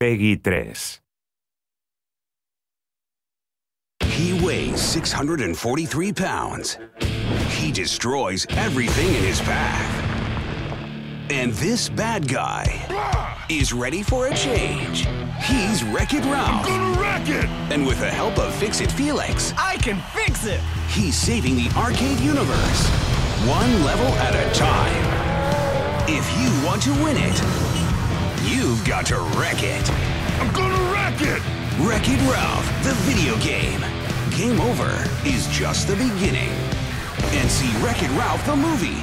PEGI 3. He weighs 643 pounds. He destroys everything in his path. And this bad guy is ready for a change. He's Wreck-It Ralph. Gonna wreck it! And with the help of Fix-It Felix, I can fix it! he's saving the arcade universe. One level at a time. If you want to win it, you've got to wreck it. I'm gonna wreck it! Wreck-It Ralph, the video game. Game over is just the beginning. And see Wreck-It Ralph, the movie,